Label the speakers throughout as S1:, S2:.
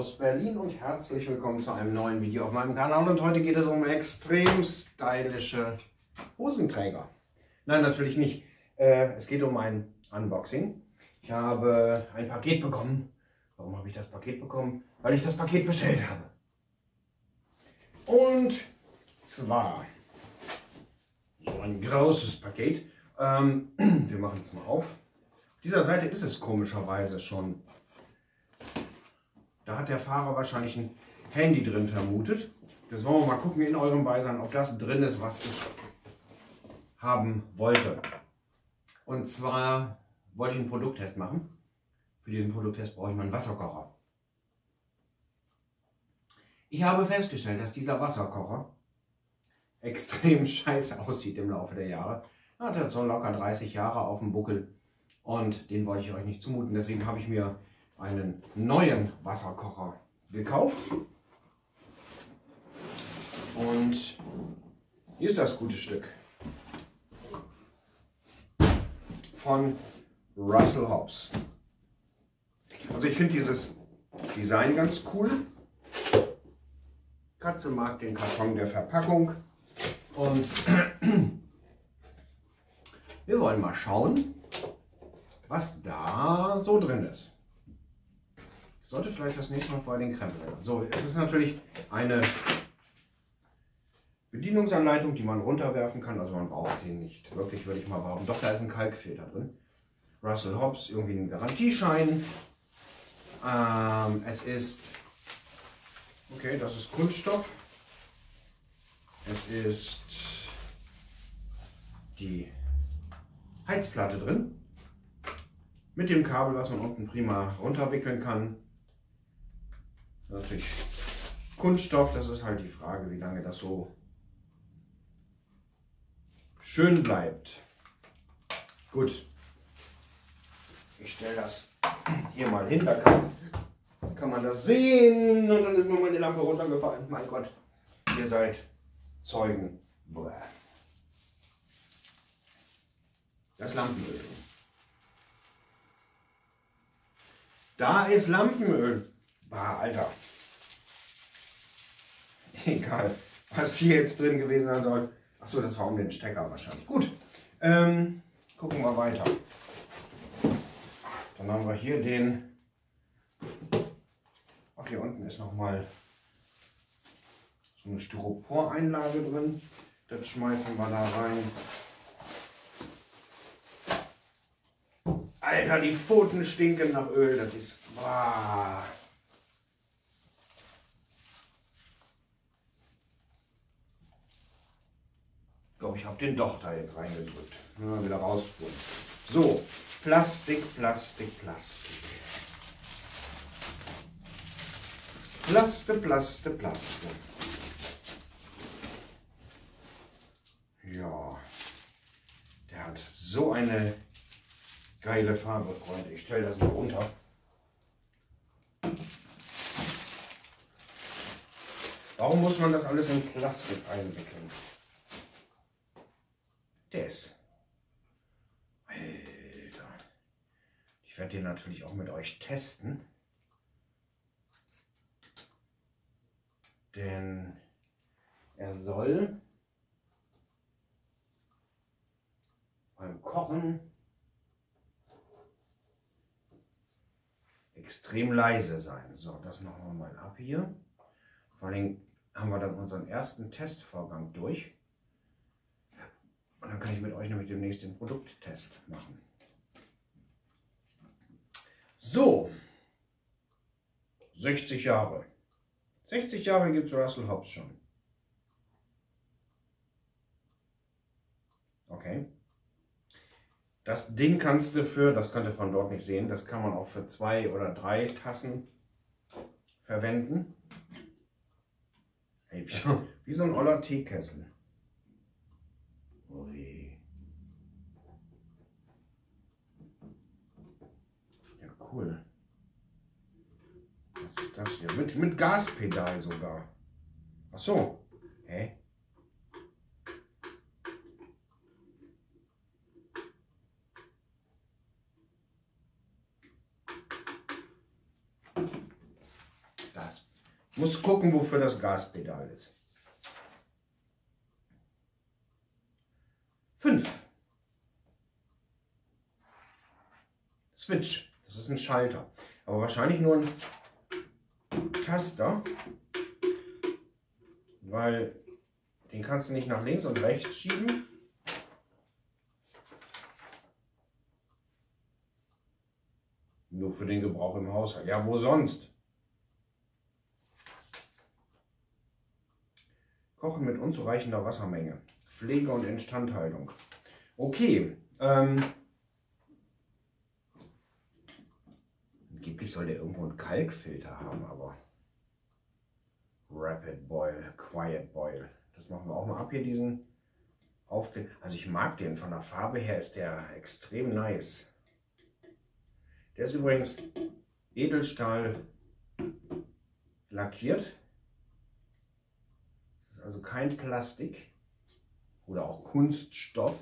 S1: aus Berlin und herzlich willkommen zu einem neuen Video auf meinem Kanal. Und heute geht es um extrem stylische Hosenträger. Nein, natürlich nicht. Äh, es geht um ein Unboxing. Ich habe ein Paket bekommen. Warum habe ich das Paket bekommen? Weil ich das Paket bestellt habe. Und zwar so ein großes Paket. Ähm, wir machen es mal auf. Auf dieser Seite ist es komischerweise schon da hat der Fahrer wahrscheinlich ein Handy drin vermutet. Das wollen wir mal gucken in eurem Beisein, ob das drin ist, was ich haben wollte. Und zwar wollte ich einen Produkttest machen. Für diesen Produkttest brauche ich meinen Wasserkocher. Ich habe festgestellt, dass dieser Wasserkocher extrem scheiße aussieht im Laufe der Jahre. Er hat jetzt so locker 30 Jahre auf dem Buckel und den wollte ich euch nicht zumuten. Deswegen habe ich mir einen neuen Wasserkocher gekauft. Und hier ist das gute Stück von Russell Hobbs. Also ich finde dieses Design ganz cool. Katze mag den Karton der Verpackung. Und wir wollen mal schauen, was da so drin ist sollte vielleicht das nächste Mal vorher den Krempel ändern. So, es ist natürlich eine Bedienungsanleitung, die man runterwerfen kann. Also man braucht sie nicht. Wirklich würde ich mal behaupten. Doch, da ist ein Kalkfilter drin. Russell Hobbs, irgendwie ein Garantieschein. Ähm, es ist, okay, das ist Kunststoff. Es ist die Heizplatte drin. Mit dem Kabel, was man unten prima runterwickeln kann. Natürlich Kunststoff, das ist halt die Frage, wie lange das so schön bleibt. Gut, ich stelle das hier mal hinter, kann, kann man das sehen und dann ist mir meine Lampe runtergefallen. Mein Gott, ihr seid Zeugen. Das Lampenöl. Da ist Lampenöl. Bah, Alter. Egal, was hier jetzt drin gewesen sein soll. Achso, das war um den Stecker wahrscheinlich. Gut, ähm, gucken wir weiter. Dann haben wir hier den... Ach, hier unten ist nochmal so eine Styropor-Einlage drin. Das schmeißen wir da rein. Alter, die Pfoten stinken nach Öl. Das ist... Boah. Glaube, ich habe den doch da jetzt reingedrückt. Ja, wieder rausholen. So, Plastik, Plastik, Plastik. Plaste, Plaste, Plaste. Ja, der hat so eine geile Farbe, Freunde. Ich stelle das mal runter. Warum muss man das alles in Plastik einwickeln? Ist. Alter. Ich werde den natürlich auch mit euch testen. Denn er soll beim Kochen extrem leise sein. So, das machen wir mal ab hier. Vor allem haben wir dann unseren ersten Testvorgang durch. Dann kann ich mit euch nämlich demnächst den Produkttest machen. So, 60 Jahre. 60 Jahre gibt es Russell Hobbs schon. Okay. Das Ding kannst du für, das könnt ihr von dort nicht sehen, das kann man auch für zwei oder drei Tassen verwenden. Hey, wie so ein oller Teekessel. Ui. Ja, cool. Was ist das hier? Mit, mit Gaspedal sogar. Ach so. Hä? Muss gucken, wofür das Gaspedal ist. 5. Switch. Das ist ein Schalter. Aber wahrscheinlich nur ein Taster. Weil den kannst du nicht nach links und rechts schieben. Nur für den Gebrauch im Haushalt. Ja, wo sonst? Kochen mit unzureichender Wassermenge. Pflege und Instandhaltung. Okay. Ähm, angeblich soll der irgendwo einen Kalkfilter haben, aber Rapid Boil, Quiet Boil. Das machen wir auch mal ab hier, diesen Aufkleber. Also ich mag den, von der Farbe her ist der extrem nice. Der ist übrigens Edelstahl lackiert. Das ist also kein Plastik oder auch Kunststoff.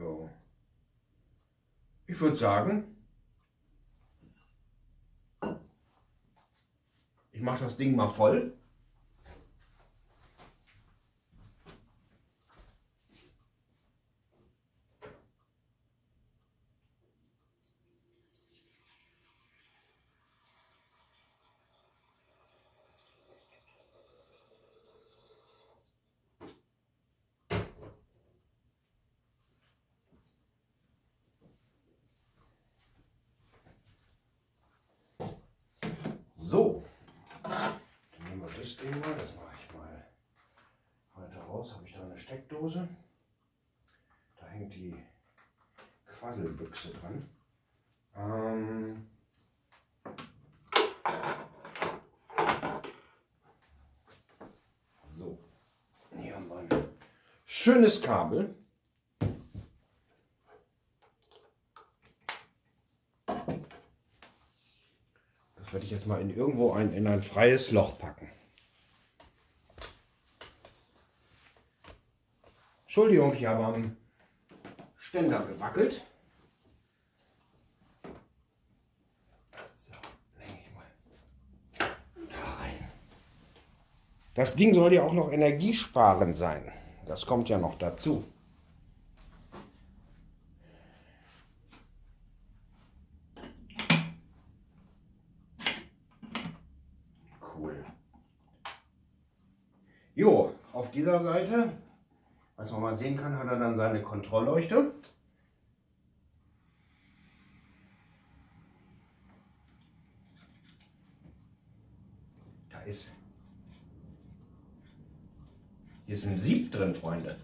S1: Jo. Ich würde sagen, ich mache das Ding mal voll. So, dann nehmen wir das Ding mal, das mache ich mal weiter raus. Habe ich da eine Steckdose. Da hängt die Quasselbüchse dran. Ähm so, hier haben wir ein schönes Kabel. Das werde ich jetzt mal in irgendwo ein, in ein freies Loch packen. Entschuldigung, ich habe am Ständer gewackelt. So, lege ich mal da rein. Das Ding soll ja auch noch energiesparend sein. Das kommt ja noch dazu. Cool. Jo, auf dieser Seite, als man mal sehen kann, hat er dann seine Kontrollleuchte. Da ist. Hier ist ein Sieb drin, Freunde.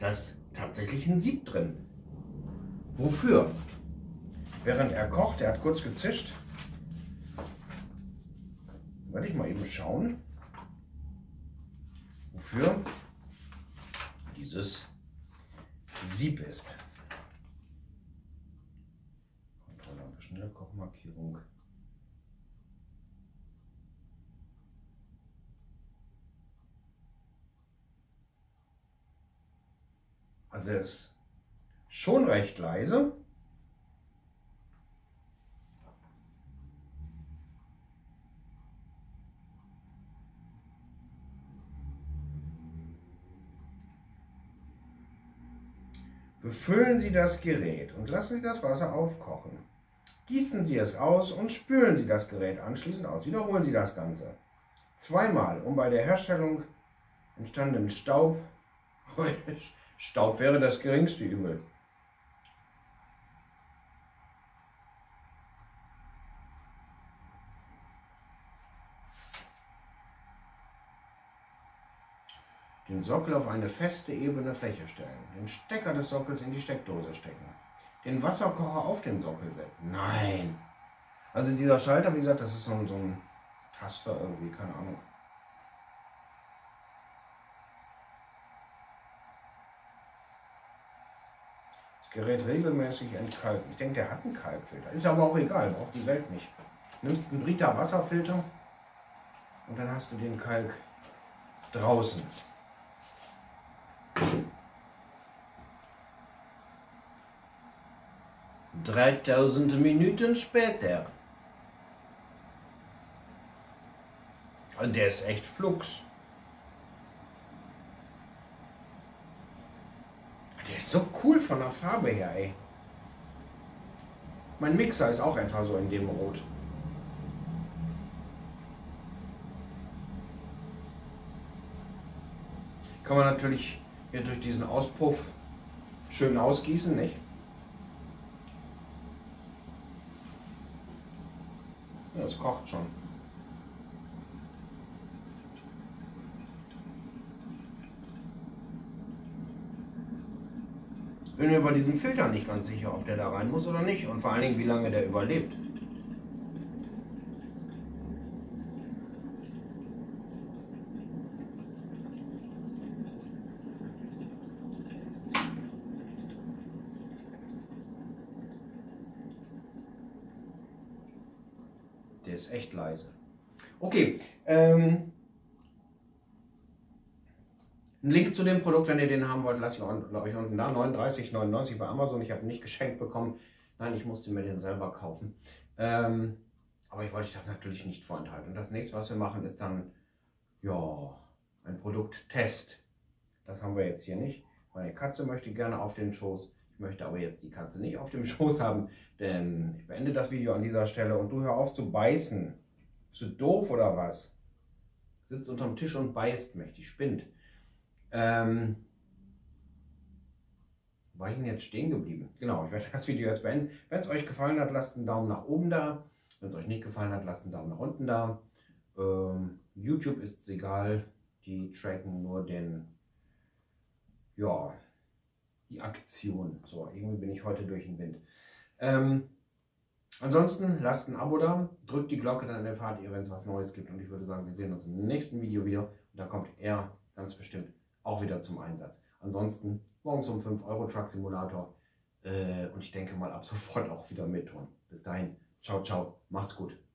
S1: Da ist tatsächlich ein Sieb drin. Wofür? Während er kocht, er hat kurz gezischt. Werde ich mal eben schauen, wofür dieses Sieb ist. Kontrolllampe, Kochmarkierung. Also er ist schon recht leise. Befüllen Sie das Gerät und lassen Sie das Wasser aufkochen. Gießen Sie es aus und spülen Sie das Gerät anschließend aus. Wiederholen Sie das Ganze. Zweimal, um bei der Herstellung entstandenen Staub, Staub wäre das geringste Übel, den Sockel auf eine feste, ebene Fläche stellen, den Stecker des Sockels in die Steckdose stecken, den Wasserkocher auf den Sockel setzen. Nein! Also dieser Schalter, wie gesagt, das ist so ein, so ein Taster irgendwie, keine Ahnung. Das Gerät regelmäßig entkalken. Ich denke, der hat einen Kalkfilter. Ist aber auch egal, braucht die Welt nicht. Nimmst einen Brita Wasserfilter, und dann hast du den Kalk draußen. 3000 Minuten später. Und der ist echt flux. Der ist so cool von der Farbe her, ey. Mein Mixer ist auch einfach so in dem Rot. Kann man natürlich hier durch diesen Auspuff schön ausgießen, nicht? Ja, es kocht schon. Bin mir bei diesem Filter nicht ganz sicher, ob der da rein muss oder nicht und vor allen Dingen, wie lange der überlebt. Ist echt leise. Okay, ähm, ein Link zu dem Produkt, wenn ihr den haben wollt, lasse ich euch unten da. 39,99 bei Amazon. Ich habe ihn nicht geschenkt bekommen. Nein, ich musste mir den selber kaufen. Ähm, aber ich wollte das natürlich nicht vorenthalten. Und das nächste, was wir machen, ist dann, ja, ein Produkttest. Das haben wir jetzt hier nicht. Meine Katze möchte gerne auf den Schoß. Möchte aber jetzt die Katze nicht auf dem Schoß haben, denn ich beende das Video an dieser Stelle und du hör auf zu beißen. Bist du doof oder was? Sitzt unterm Tisch und beißt mächtig, spinnt. Ähm, war ich denn jetzt stehen geblieben? Genau, ich werde das Video jetzt beenden. Wenn es euch gefallen hat, lasst einen Daumen nach oben da. Wenn es euch nicht gefallen hat, lasst einen Daumen nach unten da. Ähm, YouTube ist es egal. Die tracken nur den, ja, die Aktion. So, irgendwie bin ich heute durch den Wind. Ähm, ansonsten lasst ein Abo da, drückt die Glocke, dann erfahrt ihr, wenn es was Neues gibt. Und ich würde sagen, wir sehen uns im nächsten Video wieder. Und da kommt er ganz bestimmt auch wieder zum Einsatz. Ansonsten morgens um 5 Euro Truck Simulator äh, und ich denke mal ab sofort auch wieder mit. Bis dahin, ciao, ciao, macht's gut.